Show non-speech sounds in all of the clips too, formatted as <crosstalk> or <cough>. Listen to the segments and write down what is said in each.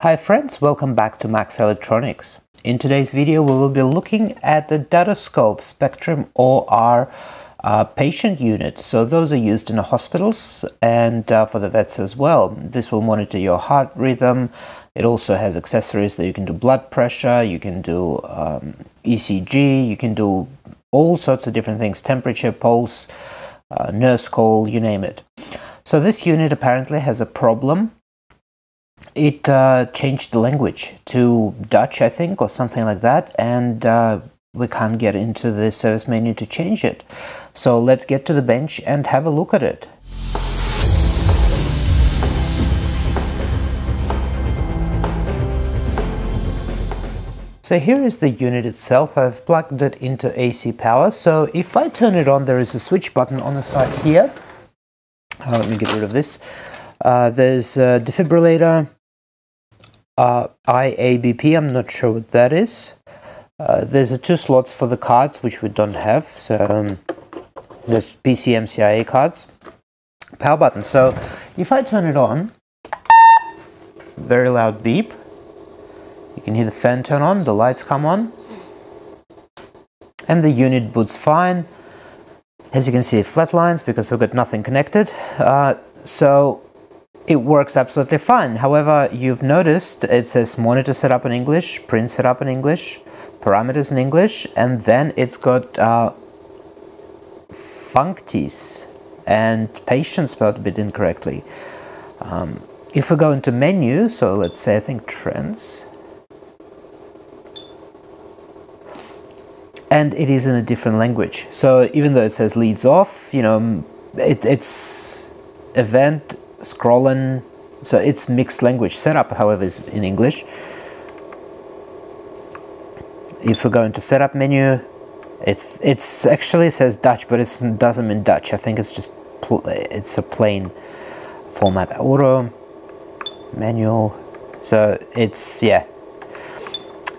Hi friends, welcome back to Max Electronics. In today's video we will be looking at the Datascope Spectrum OR uh, patient unit. So those are used in the hospitals and uh, for the vets as well. This will monitor your heart rhythm. It also has accessories that you can do blood pressure, you can do um, ECG, you can do all sorts of different things, temperature, pulse, uh, nurse call, you name it. So this unit apparently has a problem it uh, changed the language to Dutch, I think, or something like that, and uh, we can't get into the service menu to change it. So let's get to the bench and have a look at it. So here is the unit itself. I've plugged it into AC power. So if I turn it on, there is a switch button on the side here. Uh, let me get rid of this. Uh, there's a defibrillator, uh, IABP, I'm not sure what that is. Uh, there's a two slots for the cards, which we don't have. So um, there's PCMCIA cards. Power button. So if I turn it on, very loud beep. You can hear the fan turn on, the lights come on. And the unit boots fine. As you can see, flat lines because we've got nothing connected. Uh, so it works absolutely fine. However, you've noticed it says monitor setup in English, print setup in English, parameters in English, and then it's got uh, functies and patient spelled a bit incorrectly. Um, if we go into menu, so let's say I think trends, and it is in a different language. So even though it says leads off, you know, it, it's event scrolling so it's mixed language. Setup however is in English. If we go into setup menu it it's actually says Dutch but it doesn't mean Dutch. I think it's just it's a plain format. Auto manual. So it's yeah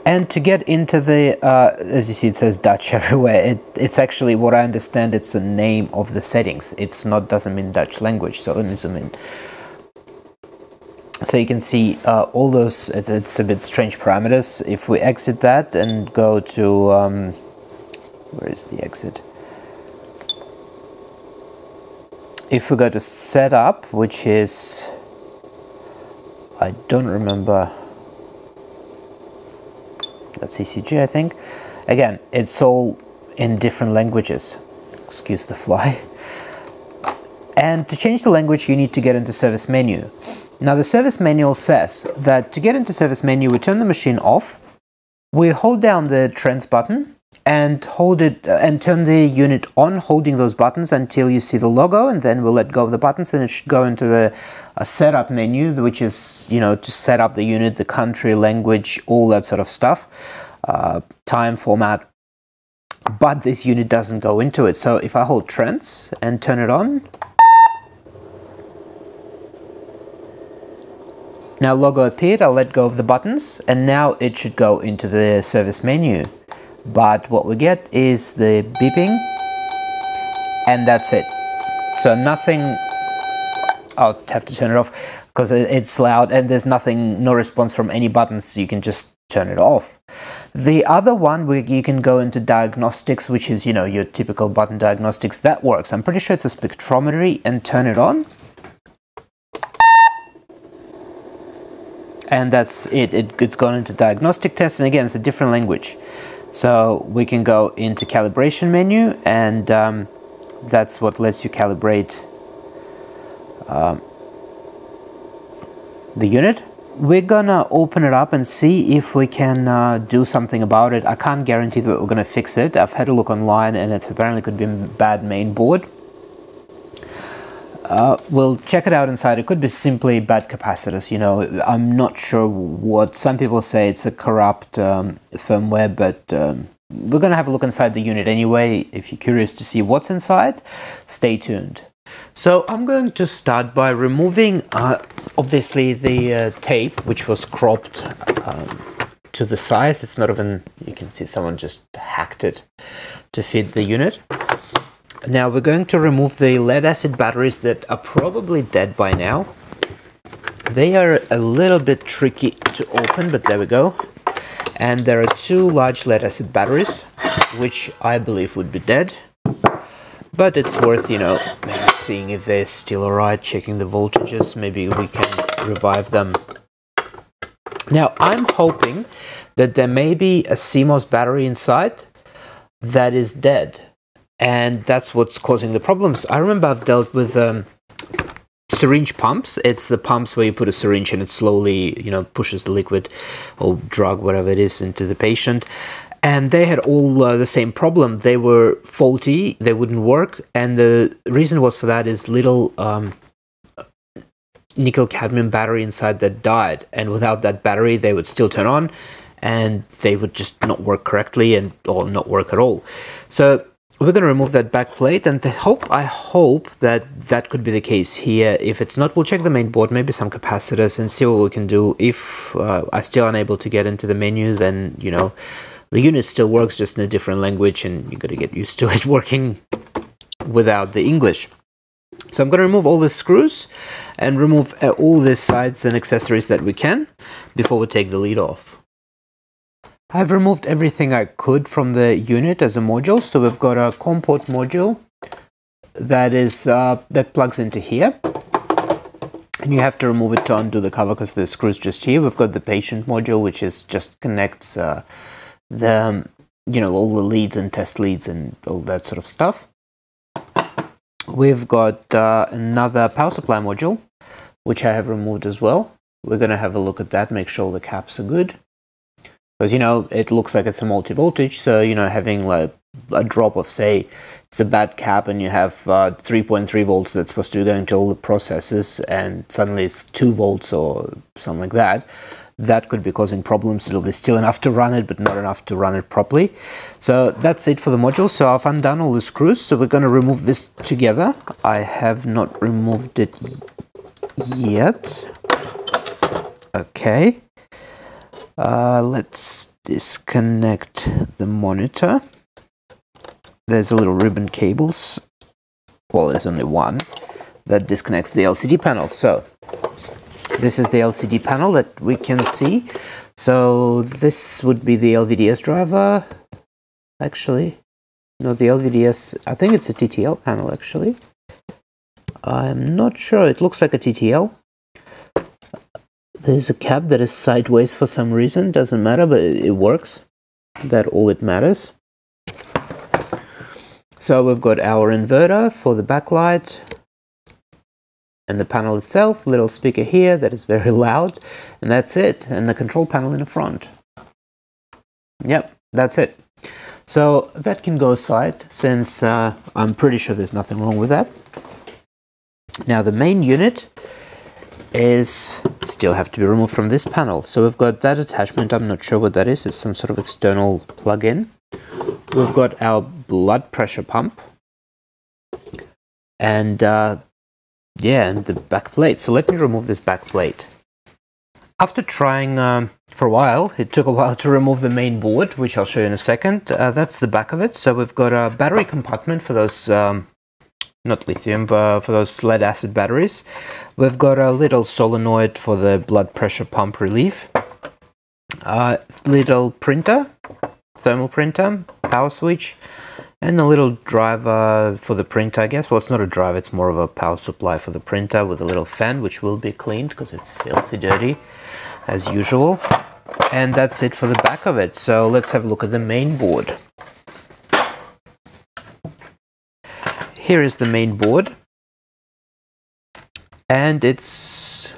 and to get into the, uh, as you see, it says Dutch <laughs> everywhere. It, it's actually, what I understand, it's the name of the settings. It's not, doesn't mean Dutch language. So let me zoom in. So you can see uh, all those, it, it's a bit strange parameters. If we exit that and go to, um, where is the exit? If we go to setup, which is, I don't remember, that's ECG I think. Again, it's all in different languages. Excuse the fly. And to change the language, you need to get into service menu. Now the service manual says that to get into service menu, we turn the machine off, we hold down the trends button and hold it uh, and turn the unit on holding those buttons until you see the logo and then we'll let go of the buttons and it should go into the setup menu which is you know to set up the unit the country language all that sort of stuff uh, time format. But this unit doesn't go into it. So if I hold trends and turn it on. Now logo appeared I'll let go of the buttons and now it should go into the service menu but what we get is the beeping and that's it. So nothing I'll have to turn it off because it's loud and there's nothing no response from any buttons so you can just turn it off. The other one where you can go into diagnostics which is you know your typical button diagnostics. That works. I'm pretty sure it's a spectrometry and turn it on. And that's it. it it's gone into diagnostic test and again it's a different language so we can go into calibration menu and um, that's what lets you calibrate um, the unit. We're gonna open it up and see if we can uh, do something about it. I can't guarantee that we're gonna fix it. I've had a look online and it apparently could be a bad main board. Uh, we'll check it out inside. It could be simply bad capacitors. You know, I'm not sure what some people say it's a corrupt um, firmware, but um, we're going to have a look inside the unit anyway. If you're curious to see what's inside, stay tuned. So I'm going to start by removing, uh, obviously, the uh, tape, which was cropped um, to the size. It's not even, you can see someone just hacked it to fit the unit. Now we're going to remove the lead acid batteries that are probably dead by now. They are a little bit tricky to open, but there we go. And there are two large lead acid batteries, which I believe would be dead. But it's worth, you know, seeing if they're still alright, checking the voltages, maybe we can revive them. Now, I'm hoping that there may be a CMOS battery inside that is dead. And that's what's causing the problems. I remember I've dealt with um, syringe pumps. It's the pumps where you put a syringe and it slowly, you know, pushes the liquid or drug, whatever it is, into the patient. And they had all uh, the same problem. They were faulty. They wouldn't work. And the reason was for that is little um, nickel cadmium battery inside that died. And without that battery, they would still turn on and they would just not work correctly and or not work at all. So we're going to remove that back plate and hope I hope that that could be the case here. If it's not we'll check the main board maybe some capacitors and see what we can do. If uh, I'm still unable to get into the menu then you know the unit still works just in a different language and you got to get used to it <laughs> working without the English. So I'm going to remove all the screws and remove uh, all the sides and accessories that we can before we take the lid off I've removed everything I could from the unit as a module. So we've got a COM port module that is uh, that plugs into here. And you have to remove it to undo the cover because the screw's just here. We've got the patient module, which is just connects uh, the, um, you know, all the leads and test leads and all that sort of stuff. We've got uh, another power supply module, which I have removed as well. We're going to have a look at that, make sure the caps are good because you know it looks like it's a multi-voltage so you know having like a drop of say it's a bad cap and you have 3.3 uh, volts that's supposed to be going to all the processes and suddenly it's 2 volts or something like that that could be causing problems. It'll be still enough to run it but not enough to run it properly. So that's it for the module. So I've undone all the screws so we're going to remove this together. I have not removed it yet. Okay uh, let's disconnect the monitor. There's a little ribbon cables. Well, there's only one that disconnects the LCD panel. So this is the LCD panel that we can see. So this would be the LVDS driver. Actually, no, the LVDS, I think it's a TTL panel actually. I'm not sure, it looks like a TTL. There's a cap that is sideways for some reason, doesn't matter, but it works. That all it matters. So we've got our inverter for the backlight and the panel itself, little speaker here that is very <laughs> loud, and that's it, and the control panel in the front. Yep, that's it. So that can go aside since uh, I'm pretty sure there's nothing wrong with that. Now the main unit is still have to be removed from this panel. So we've got that attachment, I'm not sure what that is, it's some sort of external plug-in. We've got our blood pressure pump. And uh, yeah, and the back plate. So let me remove this back plate. After trying um, for a while, it took a while to remove the main board, which I'll show you in a second. Uh, that's the back of it. So we've got a battery compartment for those um, not lithium, but for those lead acid batteries. We've got a little solenoid for the blood pressure pump relief. A little printer, thermal printer, power switch, and a little driver for the printer, I guess. Well, it's not a driver, it's more of a power supply for the printer with a little fan, which will be cleaned because it's filthy dirty, as usual. And that's it for the back of it. So let's have a look at the main board. Here is the main board. And it's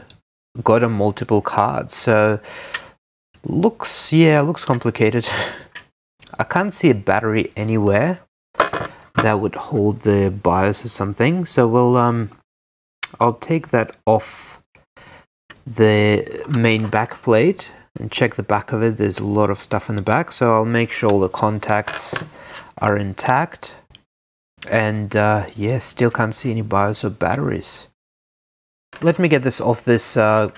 got a multiple card so looks yeah looks complicated. <laughs> I can't see a battery anywhere that would hold the BIOS or something so we'll um I'll take that off the main back plate and check the back of it. There's a lot of stuff in the back so I'll make sure all the contacts are intact and uh, yeah, still can't see any BIOS or batteries. Let me get this off this uh,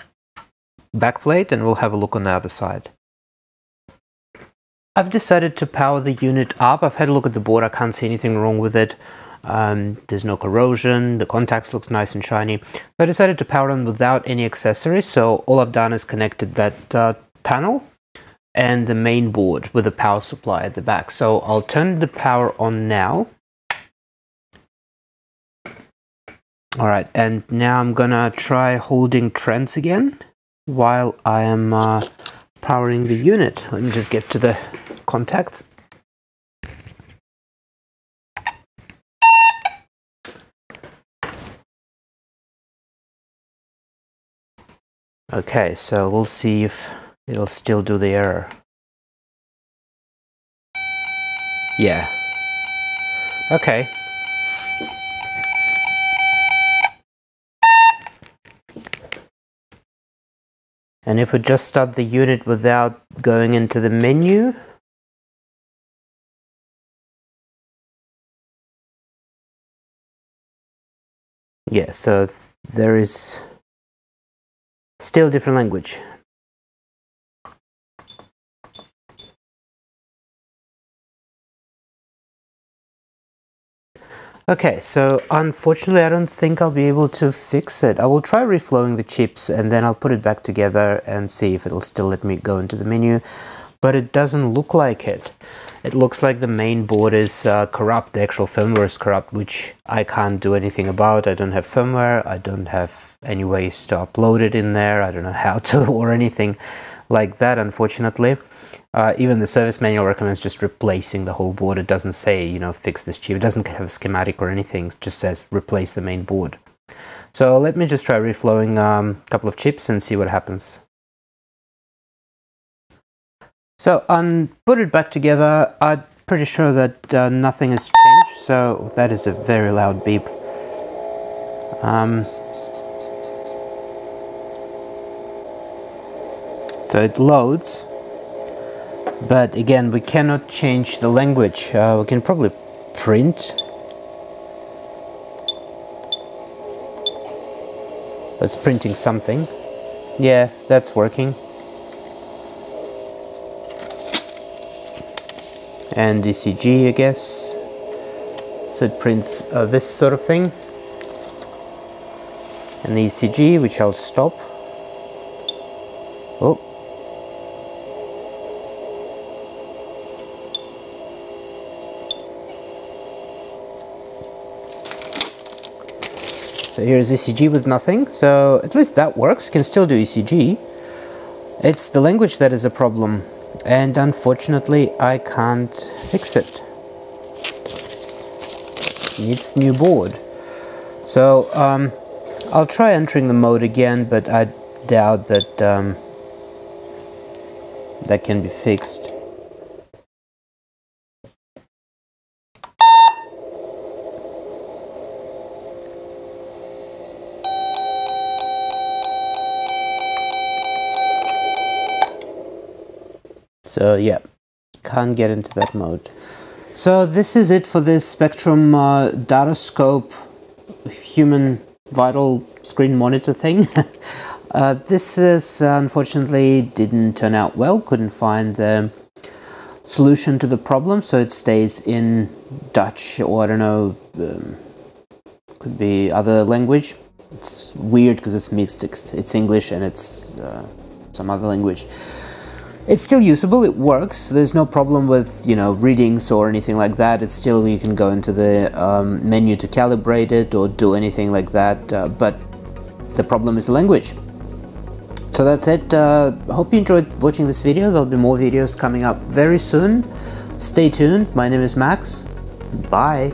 backplate and we'll have a look on the other side. I've decided to power the unit up. I've had a look at the board. I can't see anything wrong with it. Um, there's no corrosion, the contacts looks nice and shiny. so I decided to power on without any accessories, so all I've done is connected that uh, panel and the main board with a power supply at the back. So I'll turn the power on now. All right, and now I'm gonna try holding trends again while I am uh, powering the unit. Let me just get to the contacts. Okay, so we'll see if it'll still do the error. Yeah. Okay. And if we just start the unit without going into the menu, yeah, so there is still different language. Okay, so unfortunately I don't think I'll be able to fix it. I will try reflowing the chips and then I'll put it back together and see if it'll still let me go into the menu. But it doesn't look like it. It looks like the main board is uh, corrupt, the actual firmware is corrupt, which I can't do anything about. I don't have firmware, I don't have any ways to upload it in there, I don't know how <laughs> to or anything like that, unfortunately. Uh, even the service manual recommends just replacing the whole board. It doesn't say, you know, fix this chip. It doesn't have a schematic or anything. It just says replace the main board. So let me just try reflowing um, a couple of chips and see what happens. So I put it back together. I'm pretty sure that uh, nothing has changed. So that is a very loud beep. Um, so it loads. But again we cannot change the language. Uh, we can probably print. That's printing something. Yeah that's working. And ECG I guess. So it prints uh, this sort of thing. And the ECG which I'll stop. Oh Here's ECG with nothing. So at least that works. Can still do ECG. It's the language that is a problem. And unfortunately, I can't fix it. Needs new board. So um, I'll try entering the mode again, but I doubt that um, that can be fixed. So yeah, can't get into that mode. So this is it for this Spectrum uh, Datascope human vital screen monitor thing. <laughs> uh, this is unfortunately didn't turn out well, couldn't find the solution to the problem, so it stays in Dutch or I don't know, um, could be other language. It's weird because it's mixed, it's, it's English and it's uh, some other language. It's still usable, it works, there's no problem with, you know, readings or anything like that. It's still, you can go into the um, menu to calibrate it or do anything like that, uh, but the problem is the language. So that's it. Uh, hope you enjoyed watching this video. There'll be more videos coming up very soon. Stay tuned. My name is Max. Bye.